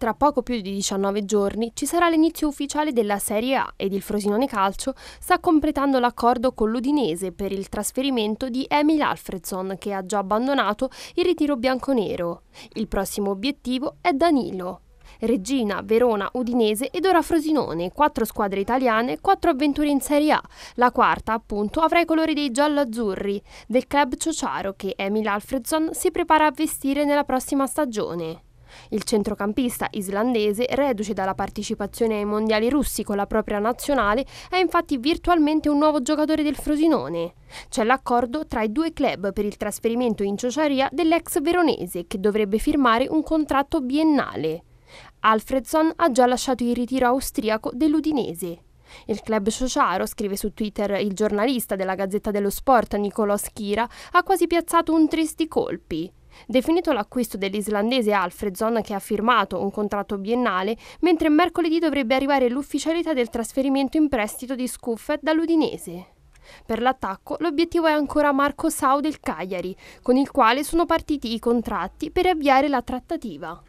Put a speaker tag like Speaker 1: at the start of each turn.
Speaker 1: Tra poco più di 19 giorni ci sarà l'inizio ufficiale della Serie A ed il Frosinone Calcio sta completando l'accordo con l'Udinese per il trasferimento di Emil Alfredson che ha già abbandonato il ritiro bianconero. Il prossimo obiettivo è Danilo. Regina, Verona, Udinese ed ora Frosinone, quattro squadre italiane, quattro avventure in Serie A. La quarta, appunto, avrà i colori dei giallo-azzurri, del club Ciociaro che Emil Alfredson si prepara a vestire nella prossima stagione. Il centrocampista islandese, reduce dalla partecipazione ai mondiali russi con la propria nazionale, è infatti virtualmente un nuovo giocatore del Frosinone. C'è l'accordo tra i due club per il trasferimento in ciociaria dell'ex veronese, che dovrebbe firmare un contratto biennale. Alfredson ha già lasciato il ritiro austriaco dell'Udinese. Il club Sociaro, scrive su Twitter il giornalista della Gazzetta dello Sport Nicolò Schira, ha quasi piazzato un tristi colpi. Definito l'acquisto dell'islandese Alfredson che ha firmato un contratto biennale, mentre mercoledì dovrebbe arrivare l'ufficialità del trasferimento in prestito di Scuffet dall'Udinese. Per l'attacco l'obiettivo è ancora Marco Sau del Cagliari, con il quale sono partiti i contratti per avviare la trattativa.